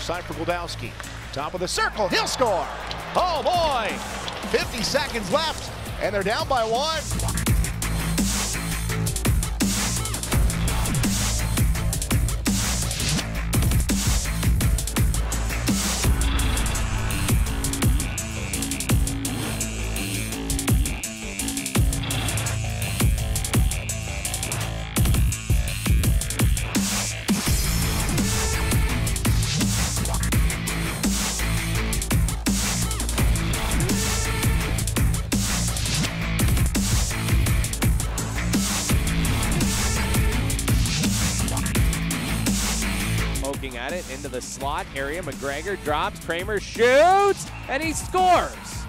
side for Goldowski. Top of the circle, he'll score. Oh boy, 50 seconds left, and they're down by one. Poking at it into the slot area. McGregor drops. Kramer shoots, and he scores.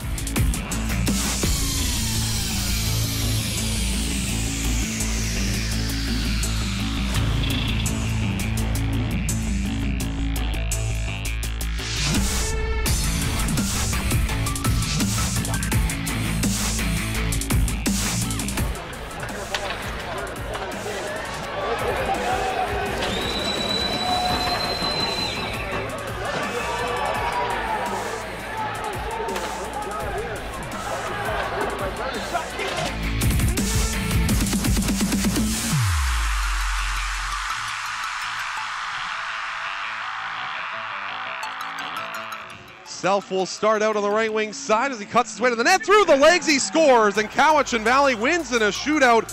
Self will start out on the right wing side as he cuts his way to the net through the legs. He scores, and Cowichan Valley wins in a shootout